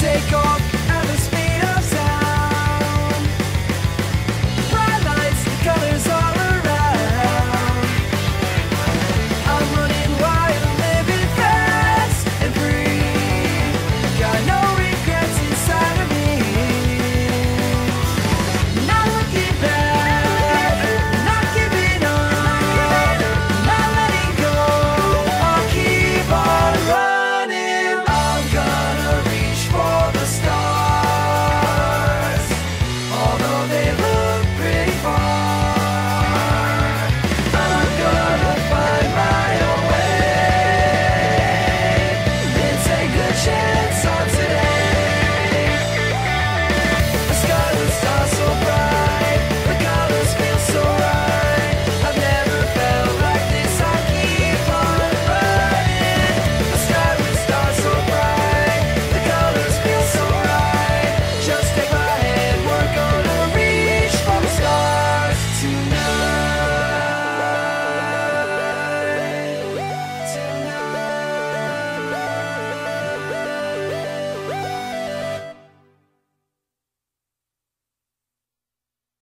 take off